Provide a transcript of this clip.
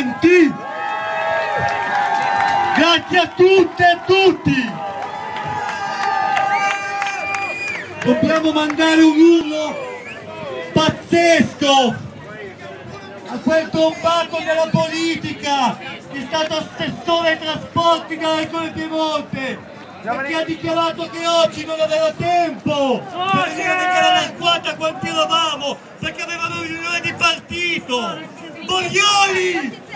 avanti! Grazie a tutte e a tutti! Dobbiamo mandare un urlo pazzesco a quel trombato della politica che è stato assessore ai trasporti della Regione Piemonte perché ha dichiarato che oggi non aveva tempo per venire a vedere la squadra quanti eravamo perché avevamo riunione di partito Boglioli!